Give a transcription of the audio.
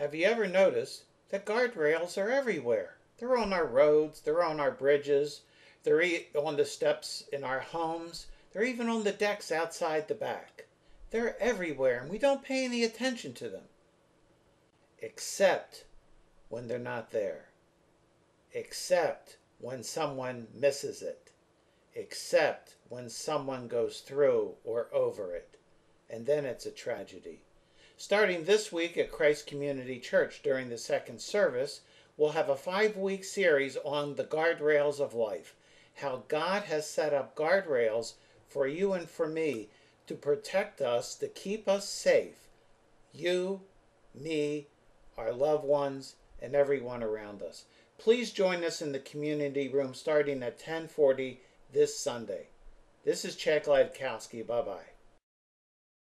Have you ever noticed that guardrails are everywhere? They're on our roads, they're on our bridges, they're on the steps in our homes, they're even on the decks outside the back. They're everywhere and we don't pay any attention to them. Except when they're not there. Except when someone misses it. Except when someone goes through or over it. And then it's a tragedy. Starting this week at Christ Community Church during the second service, we'll have a five week series on the guardrails of life. How God has set up guardrails for you and for me to protect us, to keep us safe. You, me, our loved ones, and everyone around us. Please join us in the community room starting at 1040 this Sunday. This is Chad Gladkowski. Bye bye.